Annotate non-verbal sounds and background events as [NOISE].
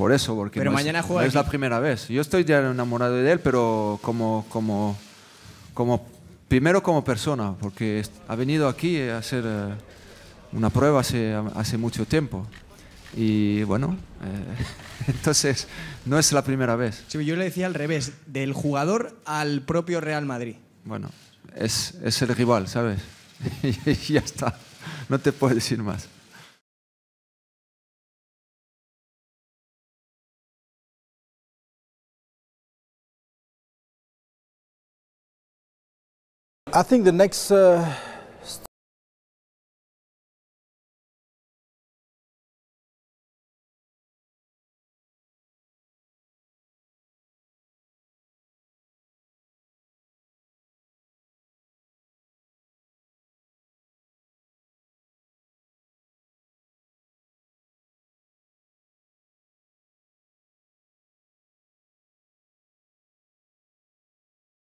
por eso, porque Pero no, mañana es, juega no es la primera vez. Yo estoy ya enamorado de él, pero como, como, como primero como persona, porque ha venido aquí a hacer eh, una prueba hace, hace mucho tiempo. Y bueno, eh, [LAUGHS] entonces no es la primera vez. Sí, yo le decía al revés, del jugador al propio Real Madrid. Bueno, es, es el rival, ¿sabes? [LAUGHS] y ya está, no te puedo decir más. I think the next uh,